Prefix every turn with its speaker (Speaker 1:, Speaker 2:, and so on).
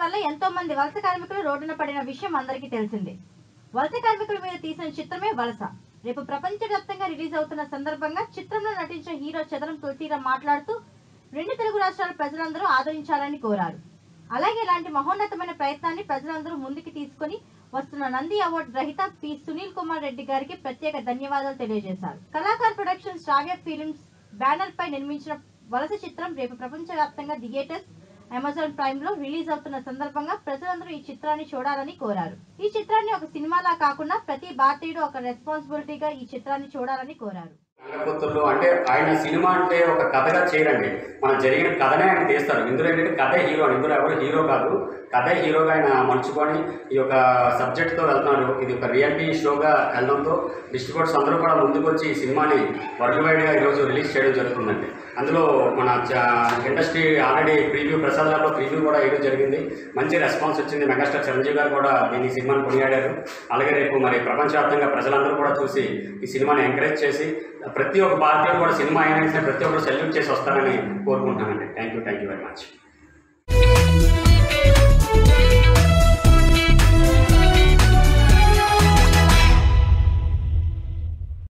Speaker 1: వలస కార్మికులు రోడ్డున పడిన విషయం అందరికీ తెలిసిందే. వలస కార్మికుల మీద తీసిన చిత్రమే వలస. రేపు ప్రపంచవ్యాప్తంగా రిలీజ్ అవుతున్న సందర్భంగా చిత్రంలో నటించిన హీరో చదరం తులసీరామ్ మాట్లాడుతూ రెండు తెలుగు రాష్ట్రాల ప్రజలందరూ ఆదరించాలని కోరారు. అలాగే ఇలాంటి మహోన్నతమైన ప్రయత్నాన్ని ప్రజలందరూ ముందుకు తీసుకొని వస్తున్న నంది అవార్డు గ్రహీత పి. సునీల్ కుమార్ రెడ్డి గారికి ప్రత్యేక ధన్యవాదాలు తెలియజేశారు. Kalakar productions Shravya films banner పై నిర్మించిన వలస చిత్రం రేపు ప్రపంచవ్యాప్తంగా థియేటర్స్ అమెజాన్ ప్రైమ్లో రిలీజ్ అవుతున్న సందర్భంగా ప్రజలందరూ ఈ చిత్రాన్ని చూడాలని కోరారు. ఈ చిత్రాన్ని ఒక సినిమాలా కాకుండా ప్రతి భారతీయుడు ఒక రెస్పాన్సిబిలిటీగా ఈ చిత్రాన్ని చూడాలని కోరారు.
Speaker 2: రంగపుత్రులు అంటే ఆయన సినిమా అంటే ఒక కథగా చేయరండి మన జరిగిన కథనే ఆయన తీస్తారు. ఇందులో ఏంటంటే కథే హీరో ఇందులో ఎవరు హీరో కాదు. కథే హీరోగా ఆయన మలుచుకొని ఈ యొక్క సబ్జెక్ట్తో వెళ్తున్నారు. ఇది ఒక రియాలిటీ షోగా వెళ్ళడంతో డిస్ట్రిబ్యూటర్స్ అందరూ కూడా ముందుకు వచ్చి ఈ సినిమాని వరల్డ్ వైడ్గా ఈరోజు రిలీజ్ చేయడం జరుగుతుందండి. అందులో మన ఇండస్ట్రీ ఆల్రెడీ ప్రీవ్యూ ప్రసాద్ లాబ్లో ప్రీవ్యూ కూడా వేయడం జరిగింది. మంచి రెస్పాన్స్ వచ్చింది. మెగాస్టార్ చిరంజీవి గారు కూడా దీని సినిమాని కొనియాడారు. అలాగే రేపు మరి ప్రపంచవ్యాప్తంగా ప్రజలందరూ కూడా చూసి ఈ సినిమాని ఎంకరేజ్ చేసి ప్రతి ఒక్క భారతీయుడు కూడా సినిమా అయినా ప్రతి ఒక్కరు సెల్యూట్ చేసి వస్తారని కోరుకుంటున్నానండి. Thank you thank you very much